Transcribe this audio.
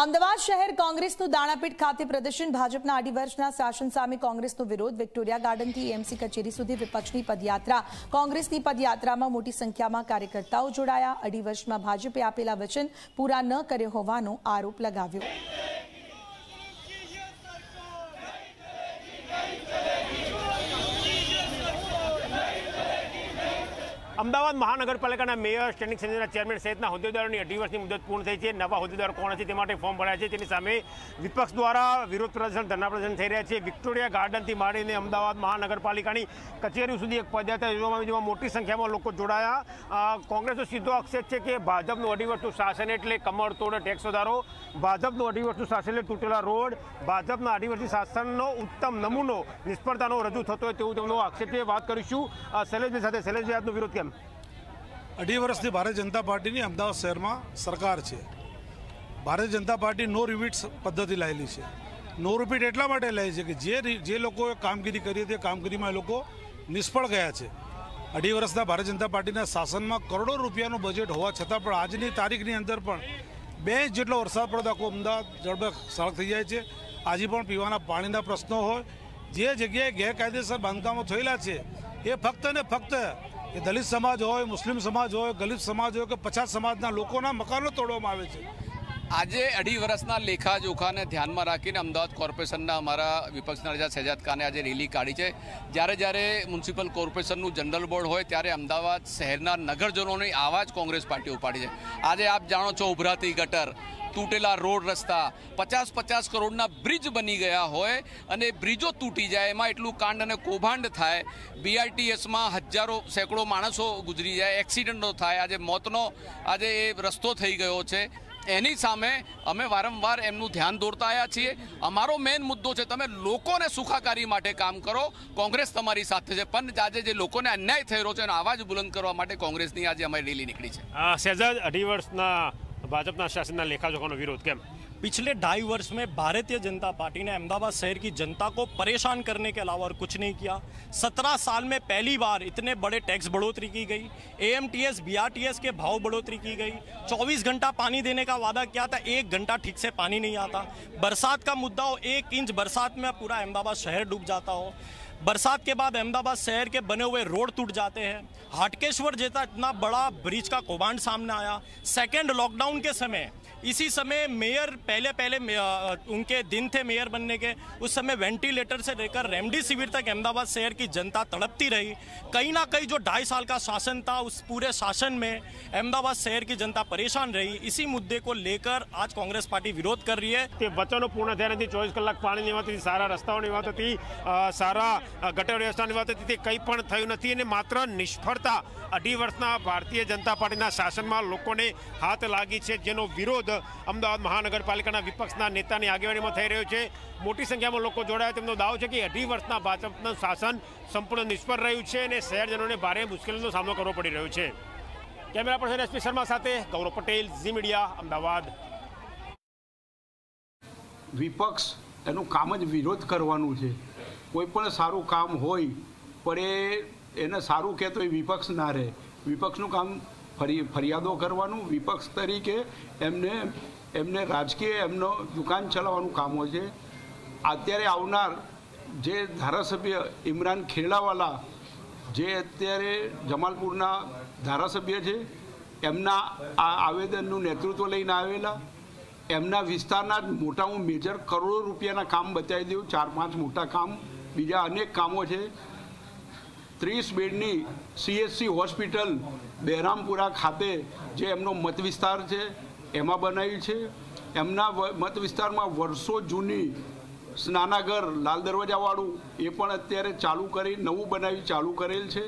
અમદાવાદ શહેર કોંગ્રેસનું દાણાપીઠ ખાતે પ્રદર્શન. ભાજપના અઢી વર્ષના શાસન સામે કોંગ્રેસનો વિરોધ. વિક્ટોરિયા ગાર્ડનથી એમસી કચેરી સુધી વિપક્ષની પદયાત્રા. કોંગ્રેસની પદયાત્રામાં મોટી સંખ્યામાં કાર્યકર્તાઓ જોડાયા. અઢી વર્ષમાં ભાજપે આપેલા વચન પૂરા ન કર્યો હોવાનો આરોપ લગાવ્યો. અમદાવાદ મહાનગરપાલિકાના મેયર સ્ટેન્ડિંગ સમિતિના ચેરમેન સહિતના હોદ્દેદારોની અઢી વર્ષની મુદત પૂર્ણ થઈ છે. નવા હોદ્દેદારો કોણ છે તે માટે ફોર્મ ભરાયા છે. તેની સામે વિપક્ષ દ્વારા વિરોધ પ્રદર્શન ધરના પ્રદર્શન થઈ રહ્યા છે. વિક્ટોરિયા ગાર્ડનથી માંડીને અમદાવાદ મહાનગરપાલિકાની કચેરી સુધી એક પદયાત્રા યોજવામાં જેમાં મોટી સંખ્યામાં લોકો જોડાયા. કોંગ્રેસનો સીધો આક્ષેપ છે કે ભાજપનું અઢી વર્ષનું શાસન એટલે કમર તોડ ટેક્સ વધારો. ભાજપનું અઢી વર્ષનું શાસન એટલે તૂટેલા રોડ. ભાજપના અઢી વર્ષની શાસનનો ઉત્તમ નમૂનો નિષ્ફળતાનો રજૂ થતો હોય તેવું તેમનો આક્ષેપ છે વાત કરીશું. શૈલેષભાઈ સાથે, શૈલેષભાઈ આજનો વિરોધ કેમ? અઢી વર્ષથી ભારતીય જનતા પાર્ટીની અમદાવાદ શહેરમાં સરકાર છે. ભારતીય જનતા પાર્ટી નો રિપીટ્સ પદ્ધતિ લાવેલી છે. નો રિપીટ એટલા માટે લે છે કે જે જે લોકોએ કામગીરી કરી હતી કામગીરીમાં એ લોકો નિષ્ફળ ગયા છે. અઢી વર્ષના ભારતીય જનતા પાર્ટીના શાસનમાં કરોડો રૂપિયાનું બજેટ હોવા છતાં પણ આજની તારીખની અંદર પણ બે ઇંચ જેટલો વરસાદ પડતો આખો અમદાવાદ જળબે સળગ થઈ જાય છે. આજે પણ પીવાના પાણીના પ્રશ્નો હોય. જે જગ્યાએ ગેરકાયદેસર બાંધકામો થયેલા છે, એ ફક્ત ને ફક્ત એ દલિત સમાજ હોય, મુસ્લિમ સમાજ હોય, ગલીત સમાજ હોય કે પછાત સમાજના લોકોના મકાનો તોડવામાં આવે છે. આજે અઢી વર્ષના લેખાજોખાને ધ્યાનમાં રાખીને અમદાવાદ કોર્પોરેશનના અમારા વિપક્ષના રાજા શહેજાદ ખાને આજે રેલી કાઢી છે. જ્યારે જ્યારે મ્યુનિસિપલ કોર્પોરેશનનું જનરલ બોર્ડ હોય ત્યારે અમદાવાદ શહેરના નગરજનોની આવાજ કોંગ્રેસ પાર્ટી ઉપાડી છે. આજે આપ જાણો છો ઉભરાતી ગટર. તૂટેલા રોડ રસ્તા પચાસ પચાસ કરોડના બ્રિજ બની ગયા હોય અને બ્રિજો તૂટી જાય, એમાં એટલું કાંડ અને કૌભાંડ થાય બીઆરટીએસમાં હજારો સેંકડો માણસો ગુજરી જાય, એક્સિડન્ટો થાય, આજે મોતનો આજે એ રસ્તો થઈ ગયો છે. એની સામે અમે વારંવાર એમનું ધ્યાન દોરતા આવ્યા છીએ. અમારો મેઇન મુદ્દો છે, તમે લોકોને સુખાકારી માટે કામ કરો, કોંગ્રેસ તમારી સાથે છે, પણ આજે જે લોકોને અન્યાય થઈ રહ્યો છે, એનો અવાજ બુલંદ કરવા માટે કોંગ્રેસની આજે અમારી રેલી નીકળી છે. શહેજાદ અઢી વર્ષના भाजपा शासन लेखा विरोध, केम? पिछले ढाई वर्ष में भारतीय जनता पार्टी ने अहमदाबाद शहर की जनता को परेशान करने के अलावा और कुछ नहीं किया। सत्रह साल में पहली बार इतने बड़े टैक्स बढ़ोतरी की गई। एएमटीएस बीआरटीएस के भाव बढ़ोतरी की गई। 24 घंटा पानी देने का वादा किया था, एक घंटा ठीक से पानी नहीं आता। बरसात का मुद्दा हो, एक इंच बरसात में पूरा अहमदाबाद शहर डूब जाता हो। बरसात के बाद अहमदाबाद शहर के बने हुए रोड टूट जाते हैं हाटकेश्वर जैसा इतना बड़ा ब्रिज का कौभांड सामने आया सेकेंड लॉकडाउन के समय इसी समय मेयर पहले पहले उनके दिन थे मेयर बनने के उस समय वेंटिलेटर से लेकर रेमडेसिविर तक अहमदाबाद शहर की जनता तड़पती रही कहीं ना कहीं जो ढाई साल का शासन था उस पूरे शासन में अहमदाबाद शहर की जनता परेशान रही इसी मुद्दे को लेकर आज कांग्रेस पार्टी विरोध कर रही है તે વચનો પૂર્ણ થયા નથી ચોવીસ કલાક પાણીની વાત હતી સારા રસ્તાઓની વાત હતી સારા ગટર વ્યવસ્થાની વાત હતી તે કંઈ પણ થયું નથી અને માત્ર નિષ્ફળતા. અઢી વર્ષના ભારતીય જનતા પાર્ટીના શાસનમાં લોકોને હાથ લાગી છે, જેનો વિરોધ અમદાવાદ મહાનગરપાલિકાના વિપક્ષના નેતાની આગેવાનીમાં થઈ રહ્યો છે. મોટી સંખ્યામાં લોકો જોડાયા. તેમનો દાવો છે કે અઢી વર્ષના ભાજપનું શાસન સંપૂર્ણ નિષ્ફળ રહ્યું છે અને શહેરજનોને ભારે મુશ્કેલીનો સામનો કરવો પડી રહ્યો છે. કેમેરા પર્સન એસપી શર્મા સાથે ગૌરવ પટેલ, ઝી મીડિયા, અમદાવાદ. વિપક્ષ, એનું કામ જ વિરોધ કરવાનું છે. કોઈ પણ સારું કામ હોય, પણ એ, એને સારું કહેતો એ વિપક્ષ ના રહે. વિપક્ષનું કામ ફરી, ફરિયાદો કરવાનું, વિપક્ષ તરીકે એમને એમને રાજકીય, એમનો દુકાન ચલાવવાનું કામ હોય છે. અત્યારે આવનાર જે ધારાસભ્ય ઇમરાન ખેડાવાલા, જે અત્યારે જમાલપુરના ધારાસભ્ય છે, એમના આ આવેદનનું નેતૃત્વ લઈને આવેલા. એમના વિસ્તારના મોટા, હું મેજર કરોડો રૂપિયાના કામ બતાવી દઉં, ચાર પાંચ મોટા કામ બીજા અનેક કામો છે. ત્રીસ બેડની સીએચસી હોસ્પિટલ બહેરામપુરા ખાતે જે એમનો મત વિસ્તાર છે, એમાં બનાવી છે. એમના મત વિસ્તારમાં વર્ષો જૂની સ્નાનાગર લાલ દરવાજાવાળું એ પણ અત્યારે ચાલુ કરી, નવું બનાવી ચાલુ કરેલ છે.